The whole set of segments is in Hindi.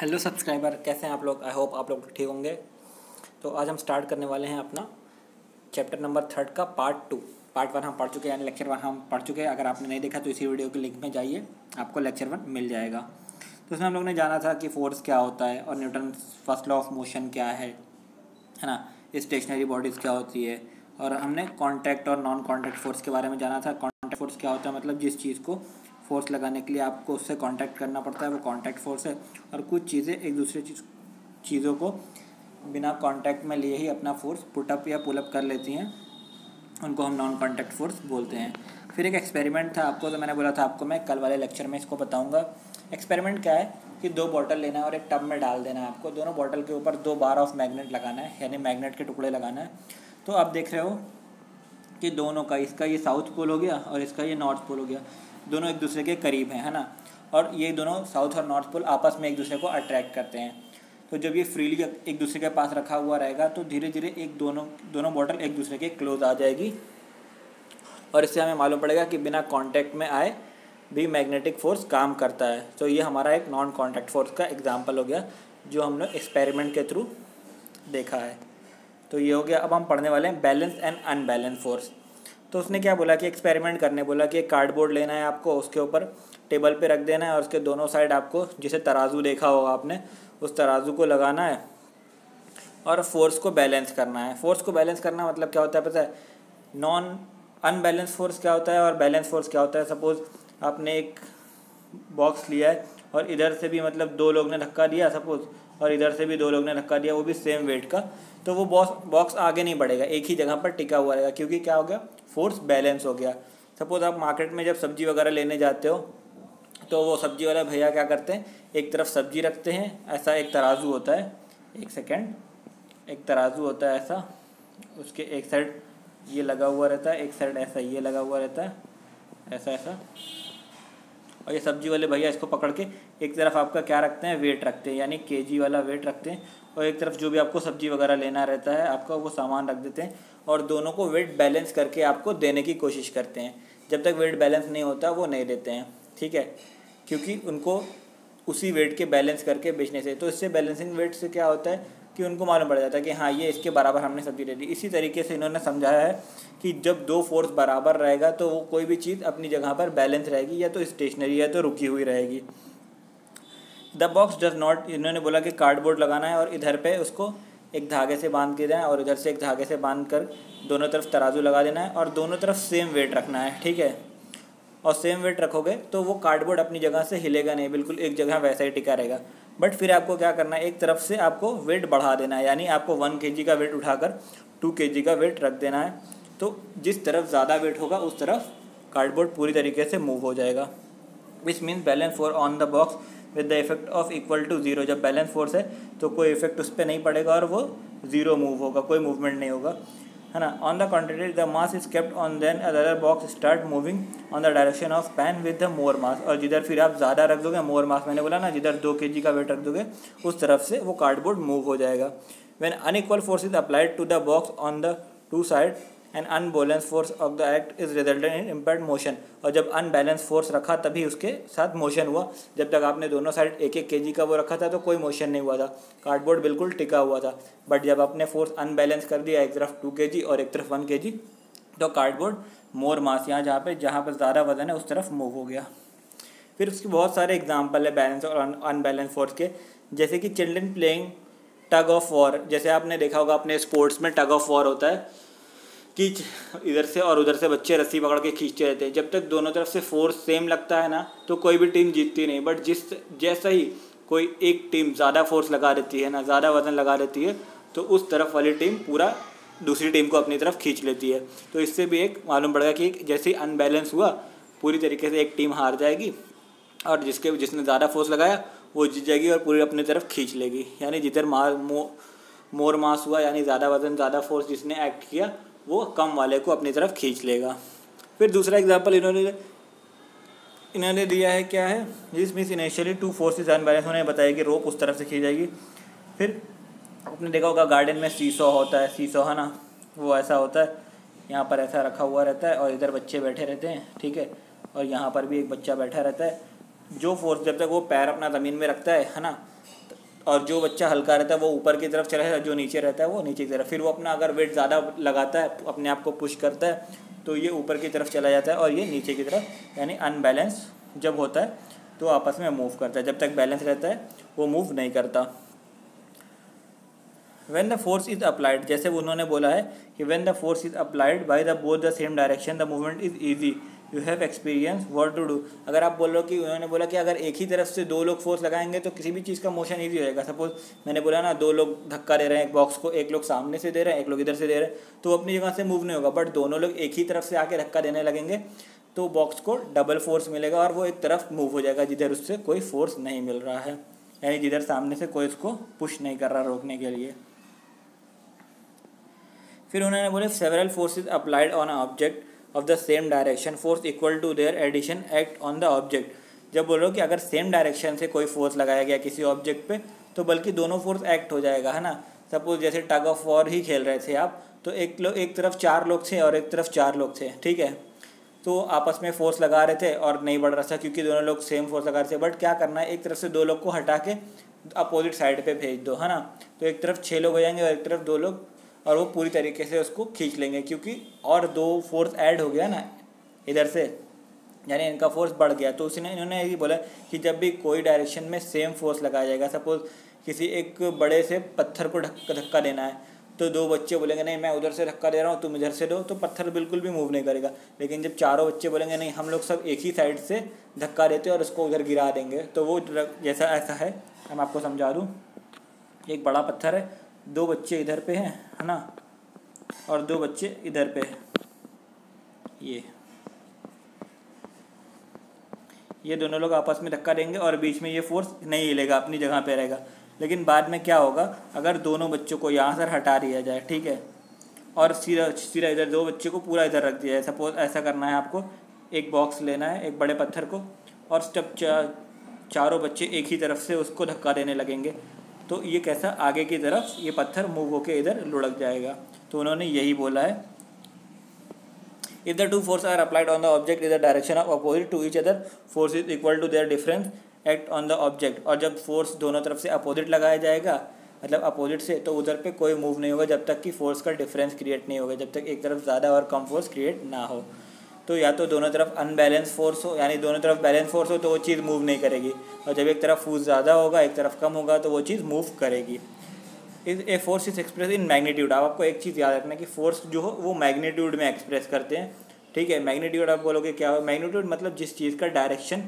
हेलो सब्सक्राइबर कैसे हैं आप लोग? आई होप आप लोग ठीक होंगे। तो आज हम स्टार्ट करने वाले हैं अपना चैप्टर नंबर थर्ड का पार्ट टू पार्ट वन हम पढ़ चुके हैं, यानी लेक्चर वन हम पढ़ चुके हैं। अगर आपने नहीं देखा तो इसी वीडियो के लिंक में जाइए, आपको लेक्चर वन मिल जाएगा। तो उसमें हम लोग ने जाना था कि फोर्स क्या होता है और Newton first law of motion क्या है है ना? स्टेशनरी बॉडीज़ क्या होती है? और हमने कॉन्टैक्ट और नॉन कॉन्टैक्ट फोर्स के बारे में जाना था। कॉन्टैक्ट फोर्स क्या होता है? मतलब जिस चीज़ को फोर्स लगाने के लिए आपको उससे कांटेक्ट करना पड़ता है, वो कांटेक्ट फोर्स है और कुछ चीज़ें एक दूसरे चीज़, चीज़ों को बिना कांटेक्ट में लिए ही अपना फोर्स पुटअप या पुलअप कर लेती हैं। उनको हम नॉन कांटेक्ट फोर्स बोलते हैं। फिर एक एक्सपेरिमेंट था आपको तो मैंने बोला था आपको, मैं कल वाले लेक्चर में इसको बताऊँगा। एक्सपेरिमेंट क्या है कि दो बॉटल लेना है और एक टब में डाल देना है आपको। दोनों बॉटल के ऊपर दो बार ऑफ़ मैग्नेट लगाना है, यानी मैग्नेट के टुकड़े लगाना है। तो आप देख रहे हो कि दोनों का, इसका ये साउथ पोल हो गया और इसका ये नॉर्थ पोल हो गया। दोनों एक दूसरे के करीब हैं, है ना? और ये दोनों साउथ और नॉर्थ पोल आपस में एक दूसरे को अट्रैक्ट करते हैं। तो जब ये फ्रीली एक दूसरे के पास रखा हुआ रहेगा तो धीरे धीरे एक दोनों दोनों बॉटल एक दूसरे के क्लोज आ जाएगी। और इससे हमें मालूम पड़ेगा कि बिना कांटेक्ट में आए भी मैग्नेटिक फोर्स काम करता है। तो ये हमारा एक नॉन कॉन्टैक्ट फोर्स का एग्ज़ाम्पल हो गया, जो हमने एक्सपेरिमेंट के थ्रू देखा है। तो ये हो गया, अब हम पढ़ने वाले हैं बैलेंस एंड अनबैलेंस फोर्स तो उसने क्या बोला कि एक्सपेरिमेंट करने बोला कि एक कार्डबोर्ड लेना है आपको, उसके ऊपर टेबल पे रख देना है और उसके दोनों साइड आपको, जिसे तराजू देखा होगा आपने, उस तराजू को लगाना है और फोर्स को बैलेंस करना है। फोर्स को बैलेंस करना मतलब क्या होता है पता है? नॉन अनबैलेंस फोर्स क्या होता है और बैलेंस फोर्स क्या होता है? सपोज़ आपने एक बॉक्स लिया है और इधर से भी मतलब दो लोग ने धक्का दिया सपोज़ और इधर से भी दो लोग ने धक्का दिया, वो भी सेम वेट का। तो वो बॉक्स बॉक्स आगे नहीं बढ़ेगा, एक ही जगह पर टिका हुआ रहेगा, क्योंकि क्या हो गया? फोर्स बैलेंस हो गया। सपोज़ आप मार्केट में जब सब्ज़ी वगैरह लेने जाते हो तो वो सब्ज़ी वाला भैया क्या करते हैं? एक तरफ़ सब्ज़ी रखते हैं, ऐसा एक तराजू होता है। एक सेकेंड एक तराजू होता है ऐसा, उसके एक साइड ये लगा हुआ रहता है, एक साइड ऐसा ये लगा हुआ रहता है, ऐसा ऐसा। और ये सब्ज़ी वाले भैया इसको पकड़ के एक तरफ़ आपका क्या रखते हैं? वेट रखते हैं, यानी केजी वाला वेट रखते हैं और एक तरफ़ जो भी आपको सब्ज़ी वगैरह लेना रहता है, आपका वो सामान रख देते हैं और दोनों को वेट बैलेंस करके आपको देने की कोशिश करते हैं। जब तक वेट बैलेंस नहीं होता, वो नहीं देते हैं, ठीक है? क्योंकि उनको उसी वेट के बैलेंस करके बेचने से तो इससे बैलेंसिंग वेट से क्या होता है? कि उनको मालूम पड़ जाता है कि हाँ ये इसके बराबर हमने सब्ज़ी ले ली इसी तरीके से इन्होंने समझाया है कि जब दो फोर्स बराबर रहेगा तो वो कोई भी चीज़ अपनी जगह पर बैलेंस रहेगी या तो स्टेशनरी या तो रुकी हुई रहेगी। द बॉक्स डज नॉट, इन्होंने बोला कि कार्डबोर्ड लगाना है और इधर पे उसको एक धागे से बाँध के देना है और इधर से एक धागे से बाँध कर दोनों तरफ़ तराजू लगा देना है और दोनों तरफ़ सेम वेट रखना है, ठीक है? और सेम वेट रखोगे तो वो कार्डबोर्ड अपनी जगह से हिलेगा नहीं, बिल्कुल एक जगह वैसा ही टिका रहेगा। बट फिर आपको क्या करना है? एक तरफ़ से आपको वेट बढ़ा देना है, यानी आपको वन के का वेट उठाकर टू के का वेट रख देना है। तो जिस तरफ़ ज़्यादा वेट होगा, उस तरफ़ कार्डबोर्ड पूरी तरीके से मूव हो जाएगा। Which means balance for on the box with the effect of equal to zero जब बैलेंस फोर्स है तो कोई इफ़ेक्ट उस पर नहीं पड़ेगा और वो ज़ीरो मूव होगा, कोई मूवमेंट नहीं होगा। है ना? On the contrary the mass is kept on then other box start moving on the direction of pan with the more mass और जिधर फिर आप ज़्यादा रख दोगे मोर मास मैंने बोला ना, जिधर दो के जी का वेट रख दोगे, उस तरफ़ से वो कार्डबोर्ड मूव हो जाएगा। When unequal force is applied to the box on the two side and unbalance force of the act is resulted in impact motion और जब अनबैलेंस फोर्स रखा, तभी उसके साथ मोशन हुआ। जब तक आपने दोनों साइड एक एक के का वो रखा था तो कोई मोशन नहीं हुआ था। कार्डबोर्ड बिल्कुल टिका हुआ था। बट जब आपने फोर्स अनबैलेंस कर दिया, एक तरफ़ टू के और एक तरफ़ वन के तो कार्डबोर्ड मोर मास यहाँ जहाँ पे, जहाँ पर ज़्यादा वज़न है, उस तरफ़ मूव हो गया। फिर उसके बहुत सारे एग्ज़ाम्पल है बैलेंस और अनबैलेंस फोर्स के। जैसे कि children playing tug of war जैसे आपने देखा होगा, अपने स्पोर्ट्स में टग ऑफ़ वॉर होता है। कि इधर से और उधर से बच्चे रस्सी पकड़ के खींचते रहते हैं। जब तक दोनों तरफ़ से फोर्स सेम लगता है ना तो कोई भी टीम जीतती नहीं। बट जिस जैसा ही कोई एक टीम ज़्यादा फोर्स लगा देती है ना ज़्यादा वज़न लगा देती है तो उस तरफ़ वाली टीम पूरा दूसरी टीम को अपनी तरफ़ खींच लेती है। तो इससे भी एक मालूम पड़ेगा कि जैसे अनबैलेंस हुआ पूरी तरीके से एक टीम हार जाएगी और जिसके जिसने ज़्यादा फोर्स लगाया वो जीत जाएगी और पूरी अपनी तरफ़ खींच लेगी। यानी जिधर मार मो, मोर मास हुआ यानी ज़्यादा वज़न ज़्यादा फोर्स जिसने एक्ट किया वो कम वाले को अपनी तरफ़ खींच लेगा। फिर दूसरा एग्ज़ाम्पल इन्होंने इन्होंने दिया है, क्या है? जिस means initially two forces unbalance होने बताया कि रोप उस तरफ़ से खींच जाएगी। फिर आपने देखा होगा गार्डन में सीसो होता है सीसो है ना? वो ऐसा होता है। यहाँ पर ऐसा रखा हुआ रहता है और इधर बच्चे बैठे रहते हैं, ठीक है? और यहाँ पर भी एक बच्चा बैठा रहता है। जो फोर्स जब तक वो पैर अपना ज़मीन में रखता है है ना? और जो बच्चा हल्का रहता है, वो ऊपर की तरफ़ चला जाता है, जो नीचे रहता है, वो नीचे की तरफ़। फिर वो अपना अगर वेट ज़्यादा लगाता है, अपने आप को पुश करता है तो ये ऊपर की तरफ़ चला जाता है और ये नीचे की तरफ़, यानी अनबैलेंस जब होता है तो आपस में मूव करता है। जब तक बैलेंस रहता है, वो मूव नहीं करता। When the force is applied जैसे उन्होंने बोला है कि when the force is applied by the both the same direction the movement is easy you have experience what to do अगर आप बोल रहे हो कि उन्होंने बोला कि अगर एक ही तरफ़ से दो लोग फोर्स लगाएँगे तो किसी भी चीज़ का मोशन ईजी होएगा। सपोज़ मैंने बोला ना, दो लोग धक्का दे रहे हैं एक बॉक्स को, एक लोग सामने से दे रहे हैं, एक लोग इधर से दे रहे हैं तो अपनी जगह से मूव नहीं होगा। बट दोनों लोग एक ही तरफ़ से आके धक्का देने लगेंगे तो बॉक्स को डबल फोर्स मिलेगा और वो एक तरफ़ मूव हो जाएगा, जिधर उससे कोई फोर्स नहीं मिल रहा है। यानी जिधर सामने से कोई उसको पुश नहीं कर रहा रोकने के लिए। फिर उन्होंने बोले several forces applied on object of the same direction force equal to their addition act on the object जब बोल रहे हो कि अगर सेम डायरेक्शन से कोई फोर्स लगाया गया किसी ऑब्जेक्ट पे तो बल्कि दोनों फोर्स एक्ट हो जाएगा, है ना? सपोज़ जैसे टग ऑफ़ वॉर ही खेल रहे थे आप तो एक लोग एक तरफ़ चार लोग थे और एक तरफ़ चार लोग थे, ठीक है? तो आपस में फोर्स लगा रहे थे और नहीं बढ़ रहा था क्योंकि दोनों लोग सेम फोर्स लगा रहे थे बट क्या करना है? एक तरफ़ से दो लोग को हटा के अपोजिट साइड पे भेज दो, है ना? तो एक तरफ़ छः लोग हो जाएँगे और एक तरफ़ दो लोग और वो पूरी तरीके से उसको खींच लेंगे, क्योंकि और दो फोर्स ऐड हो गया ना इधर से, यानी इनका फोर्स बढ़ गया। तो उसने इन्होंने यही बोला कि जब भी कोई डायरेक्शन में सेम फोर्स लगाया जाएगा सपोज़ किसी एक बड़े से पत्थर को धक्का देना है तो दो बच्चे बोलेंगे, नहीं, मैं उधर से धक्का दे रहा हूँ, तुम इधर से दो। तो पत्थर बिल्कुल भी मूव नहीं करेगा। लेकिन जब चारों बच्चे बोलेंगे, नहीं, हम लोग सब एक ही साइड से धक्का देते हैं और उसको उधर गिरा देंगे। तो वो, जैसा ऐसा है हम आपको समझा दूँ, एक बड़ा पत्थर है दो बच्चे इधर पे हैं है ना? और दो बच्चे इधर पे ये। ये दोनों लोग आपस में धक्का देंगे और बीच में ये फोर्स नहीं हिलेगा अपनी जगह पे रहेगा। लेकिन बाद में क्या होगा? अगर दोनों बच्चों को यहाँ से हटा दिया जाए ठीक है? और सीधा सीधा इधर दो बच्चे को पूरा इधर रख दिया जाए। सपोज़ ऐसा करना है आपको। एक बॉक्स लेना है एक बड़े पत्थर को और स्टेप चा, चारों बच्चे एक ही तरफ़ से उसको धक्का देने लगेंगे। तो ये कैसा, आगे की तरफ़ ये पत्थर मूव होके इधर लुढ़क जाएगा। तो उन्होंने यही बोला है। If the two force are applied on the object is the direction of opposite to each other force is equal to their difference act on the object और जब फोर्स दोनों तरफ़ से अपोजिट लगाया जाएगा मतलब अपोजिट से तो उधर पे कोई मूव नहीं होगा जब तक कि फोर्स का डिफरेंस क्रिएट नहीं होगा, जब तक एक तरफ़ ज़्यादा और कम फोर्स क्रिएट ना हो। तो या तो दोनों तरफ़ अनबैलेंस फोर्स हो, यानी दोनों तरफ़ बैलेंस फोर्स हो तो वो चीज़ मूव नहीं करेगी। और जब एक तरफ़ फोर्स ज़्यादा होगा, एक तरफ़ कम होगा तो वो चीज़ मूव करेगी। Is a force is express in magnitude आप आपको एक चीज़ याद रखना कि फोर्स जो हो, वो मैग्नीट्यूड में एक्सप्रेस करते हैं। ठीक है? मैग्नीट्यूड आप बोलोगे क्या हो? मैग्नीट्यूड मतलब जिस चीज़ का डायरेक्शन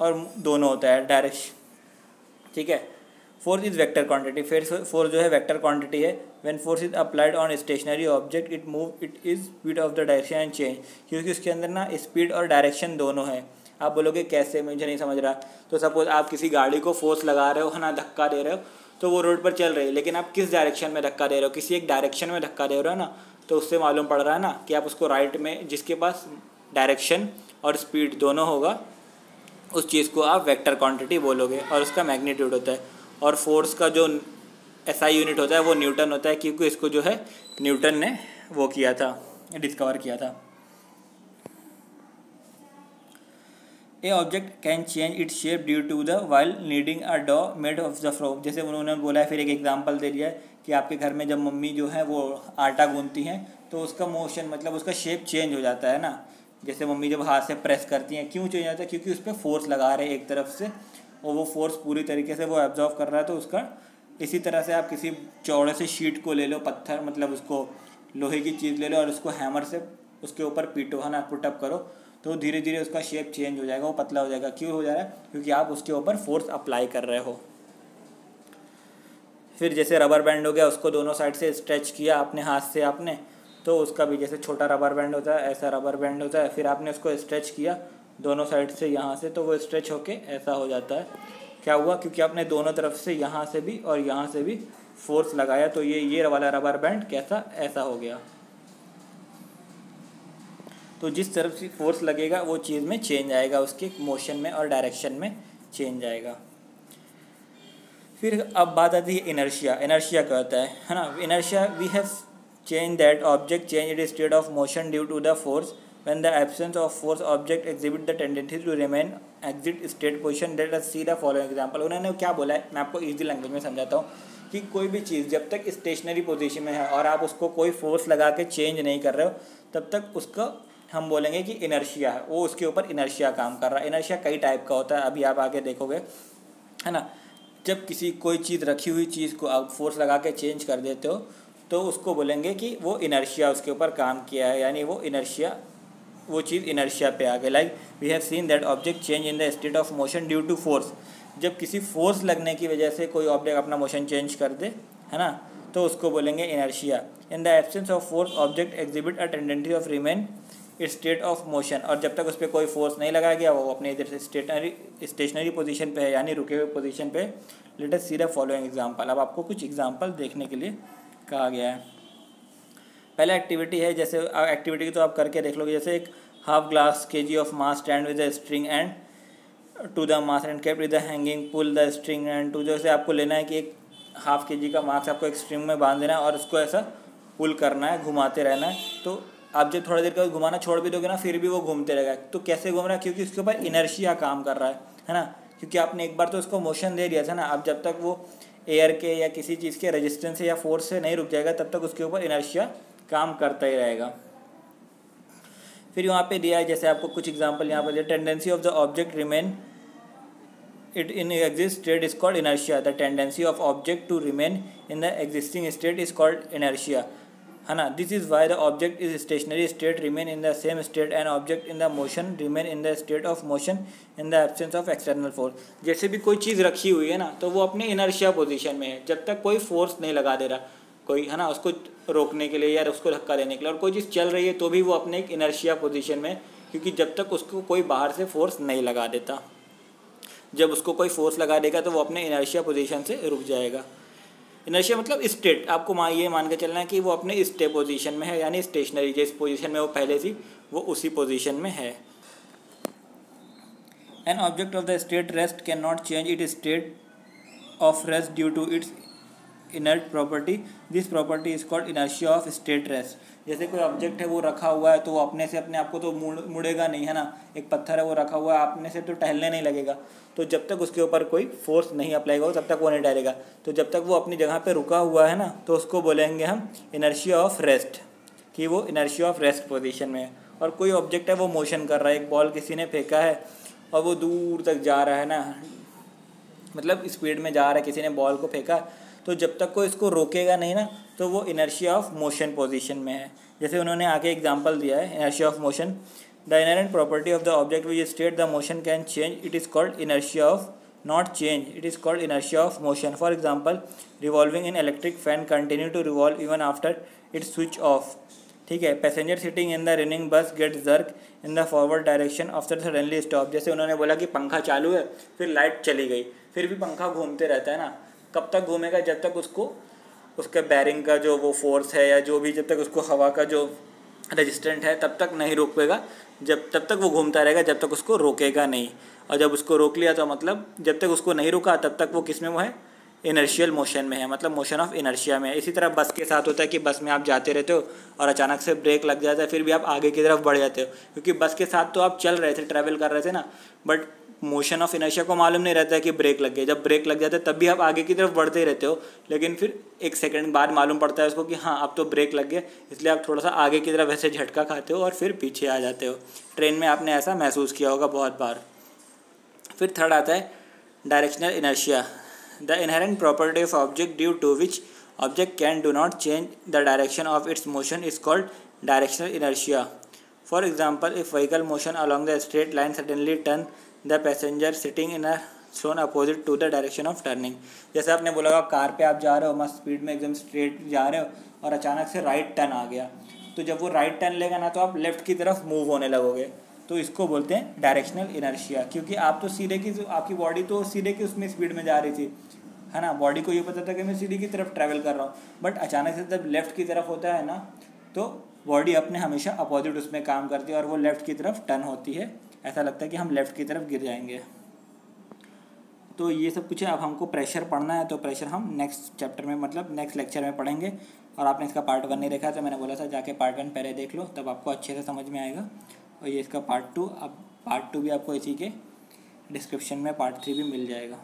और दोनों होता है डायरेक्शन ठीक है? फोर्स इज़ वेक्टर क्वांटिटी, फिर फोर्स जो है वेक्टर क्वांटिटी है। When force is applied on stationary object it move it is speed of the direction and change क्योंकि उसके अंदर ना स्पीड और डायरेक्शन दोनों है। आप बोलोगे, कैसे? मुझे नहीं समझ रहा। तो सपोज़ आप किसी गाड़ी को फोर्स लगा रहे हो है ना धक्का दे रहे हो तो वो रोड पर चल रही है। लेकिन आप किस डायरेक्शन में धक्का दे रहे हो? किसी एक डायरेक्शन में धक्का दे रहे हो ना तो उससे मालूम पड़ रहा है ना कि आप उसको राइट में, जिसके पास डायरेक्शन और स्पीड दोनों होगा, उस चीज़ को आप वेक्टर क्वांटिटी बोलोगे और उसका मैग्नीट्यूड होता है। और फोर्स का जो एस आई यूनिट होता है वो न्यूटन होता है, क्योंकि इसको जो है न्यूटन ने वो किया था डिस्कवर किया था। A object can change it shape due to the while kneading a dough made of the फ्रो जैसे उन्होंने बोला है, फिर एक एग्जांपल दे दिया है कि आपके घर में जब मम्मी जो है वो आटा गूंथती हैं तो उसका मोशन मतलब उसका शेप चेंज हो जाता है ना। जैसे मम्मी जब हाथ से प्रेस करती हैं, क्यों चेंज हो जाता है? क्योंकि उस पर फोर्स लगा रहे हैं एक तरफ़ से। और वो फोर्स पूरी तरीके से वो एब्जॉर्व कर रहा है तो उसका इसी तरह से आप किसी चौड़े से शीट को ले लो, पत्थर मतलब उसको लोहे की चीज़ ले लो और उसको हैमर से उसके ऊपर पीटो है ना पुटअप करो तो धीरे धीरे उसका शेप चेंज हो जाएगा, वो पतला हो जाएगा। क्यों हो जा रहा है? क्योंकि आप उसके ऊपर फोर्स अप्लाई कर रहे हो। फिर जैसे रबर बैंड हो गया, उसको दोनों साइड से स्ट्रेच किया अपने हाथ से आपने तो उसका भी जैसे छोटा रबर बैंड होता है, ऐसा रबर बैंड होता है, फिर आपने उसको स्ट्रेच किया दोनों साइड से यहाँ से तो वो स्ट्रेच होके ऐसा हो जाता है। क्या हुआ? क्योंकि आपने दोनों तरफ़ से यहाँ से भी और यहाँ से भी फोर्स लगाया तो ये ये वाला रबर बैंड कैसा, ऐसा हो गया। तो जिस तरफ़ से फोर्स लगेगा, वो चीज़ में चेंज आएगा, उसके मोशन में और डायरेक्शन में चेंज आएगा। फिर अब बात आती है इनर्शिया इनर्शिया कहता है? है ना? Inertia we have change that object change it state of motion due to the force when the absence of force, object exhibit the tendency to remain exit state position. Let us see the following example. उन्होंने क्या बोला है? मैं आपको इजी लैंग्वेज में समझाता हूँ कि कोई भी चीज़ जब तक स्टेशनरी पोजीशन में है और आप उसको कोई फोर्स लगा के चेंज नहीं कर रहे हो, तब तक उसका हम बोलेंगे कि इनर्शिया है। वो उसके ऊपर इनर्शिया काम कर रहा है। इनर्शिया कई टाइप का होता है। अभी आप आगे देखोगे, है ना? जब किसी कोई चीज़ रखी हुई चीज़ को आप फोर्स लगा के चेंज कर देते हो तो उसको बोलेंगे कि वो इनर्शिया उसके ऊपर काम किया है, यानी वो इनर्शिया, वो चीज़ इनर्शिया पे आ गई। Like we have seen that object change in the state of motion due to force जब किसी फोर्स लगने की वजह से कोई ऑब्जेक्ट अपना मोशन चेंज कर दे, है ना तो उसको बोलेंगे inertia in the absence of force object exhibit a tendency of remain state of motion और जब तक उस पर कोई फोर्स नहीं लगाया गया, वो अपने इधर से स्टेटनरी स्टेशनरी पोजीशन पे है, यानी रुके हुए पोजीशन पे। Let us see the following example अब आपको कुछ एग्जांपल देखने के लिए कहा गया है। पहला एक्टिविटी है, जैसे एक्टिविटी की तो आप करके देख लोगे, जैसे एक half glass K G of mass stand with the string end to the mass and keep with the hanging pull the string end to जैसे आपको लेना है कि एक हाफ़ के जी का मार्क्स आपको एक स्ट्रिंग में बाँध देना है और उसको ऐसा पुल करना है, घुमाते रहना है। तो आप जब थोड़ी देर का घुमाना छोड़ भी दोगे ना, फिर भी वो घूमते रहेगा। तो कैसे घूम रहा है? क्योंकि उसके ऊपर इनर्शिया काम कर रहा है है ना? क्योंकि आपने एक बार तो उसको मोशन दे दिया था ना, अब जब तक वो एयर के या किसी चीज़ के रेजिस्टेंस या फोर्स से नहीं रुक जाएगा, तब तक उसके ऊपर इनर्शिया काम करता ही रहेगा। फिर यहाँ पे दिया है, जैसे आपको कुछ एग्जांपल यहाँ पर दिया tendency of the object remain it in exist state is called inertia the tendency of object to remain in the existing state is called inertia है ना? This is why the object is stationary state remain in the same state and object in the motion remain in the state of motion in the absence of external force जैसे भी कोई चीज़ रखी हुई है ना तो वो अपने इनर्शिया पोजिशन में है। जब तक कोई फोर्स नहीं लगा दे रहा, कोई, है ना, उसको रोकने के लिए या उसको धक्का देने के लिए, और कोई चीज़ चल रही है तो भी वो अपने एक इनर्शिया पोजिशन में क्योंकि जब तक उसको कोई बाहर से फोर्स नहीं लगा देता, जब उसको कोई फोर्स लगा देगा तो वो अपने इनर्शिया पोजिशन से रुक जाएगा। इनर्शिया मतलब स्टेट, आपको मान ये मान के चलना है कि वो अपने स्टे पोजीशन में है, यानी स्टेशनरी, जिस पोजीशन में वो पहले थी, वो उसी पोजीशन में है। An object of the state rest can not change it state of rest due to its inert property this property is called inertia of state rest जैसे कोई ऑब्जेक्ट है, वो रखा हुआ है तो वो अपने से अपने आप को तो मुड़ेगा नहीं, है ना? एक पत्थर है, वो रखा हुआ है, अपने से तो टहलने नहीं लगेगा। तो जब तक उसके ऊपर कोई फोर्स नहीं अप्लाई होगा, तब तक वो नहीं टहलेगा। तो जब तक वो अपनी जगह पर रुका हुआ है ना तो उसको बोलेंगे हम इनर्शिया ऑफ़ रेस्ट कि वो इनर्शिया ऑफ़ रेस्ट पोजिशन में है। और कोई ऑब्जेक्ट है, वो मोशन कर रहा है, एक बॉल किसी ने फेंका है, और वो दूर तक जा रहा है ना। मतलब स्पीड में जा रहा है, किसी ने बॉल को फेंका तो जब तक कोई इसको रोकेगा नहीं ना तो वो इनर्शिया ऑफ़ मोशन पोजिशन में है। जैसे उन्होंने आगे एग्ज़ाम्पल दिया है inertia of motion the inherent property of the object which state the motion can change it is called inertia of not change it is called inertia of motion for example revolving in electric fan continue to revolve even after it switch off ठीक है passenger sitting in the running bus get jerk in the forward direction after suddenly stop जैसे उन्होंने बोला कि पंखा चालू है, फिर लाइट चली गई। फिर भी पंखा घूमते रहता है ना। कब तक घूमेगा, जब तक उसको, उसके बैरिंग का जो वो फोर्स है या जो भी जब तक उसको हवा का जो रजिस्टेंट है, तब तक नहीं रोकेगा। जब, तब तक वो घूमता रहेगा, जब तक उसको रोकेगा नहीं। और जब उसको रोक लिया तो मतलब जब तक उसको नहीं रुका, तब तक वो किसमें वो है? इनर्शियल मोशन में है मतलब मोशन ऑफ़ इनर्शिया में है। इसी तरह बस के साथ होता है कि बस में आप जाते रहते हो और अचानक से ब्रेक लग जाता है, फिर भी आप आगे की तरफ़ बढ़ जाते हो। क्योंकि बस के साथ तो आप चल रहे थे ट्रैवल कर रहे थे ना। बट मोशन ऑफ़ इनर्शिया को मालूम नहीं रहता है कि ब्रेक लग गया। जब ब्रेक लग जाता है, तब भी आप आगे की तरफ़ बढ़ते ही रहते हो, लेकिन फिर एक सेकंड बाद मालूम पड़ता है उसको कि हाँ अब तो ब्रेक लग गया, इसलिए आप थोड़ा सा आगे की तरफ़ ऐसे झटका खाते हो और फिर पीछे आ जाते हो। ट्रेन में आपने ऐसा महसूस किया होगा बहुत बार। फिर थर्ड आता है directional inertia the inherent property of object due to which object can do not change the direction of its motion is called directional inertia for example if vehicle motion along the straight line suddenly turn the passenger sitting in a soon opposite to the direction of turning जैसे आपने बोला होगा, कार पे आप जा रहे हो, मस्त स्पीड में एकदम स्ट्रेट जा रहे हो, और अचानक से राइट टर्न आ गया। तो जब वो राइट टर्न लेगा ना तो आप लेफ़्ट की तरफ़ मूव होने लगोगे। तो इसको बोलते हैं डायरेक्शनल इनर्शिया क्योंकि आप तो सीधे की आपकी बॉडी तो सीधे की उसमें स्पीड में जा रही थी। है ना? बॉडी को ये पता था कि मैं सीधे की तरफ़ ट्रैवल कर रहा हूँ। बट अचानक से जब लेफ़्ट की तरफ़ होता है ना तो बॉडी अपने हमेशा अपोजिट उसमें काम करती है, और वो लेफ़्ट की तरफ़ टर्न होती है। ऐसा लगता है कि हम लेफ़्ट की तरफ़ गिर जाएँगे। तो ये सब कुछ है, अब हमको प्रेशर पढ़ना है तो प्रेशर हम नेक्स्ट चैप्टर में मतलब नेक्स्ट लेक्चर में पढ़ेंगे। और आपने इसका पार्ट वन नहीं देखा तो मैंने बोला था, जाके पार्ट वन पहले देख लो, तब आपको अच्छे से समझ में आएगा। और ये इसका पार्ट टू अब पार्ट टू भी आपको इसी के डिस्क्रिप्शन में पार्ट थ्री भी मिल जाएगा।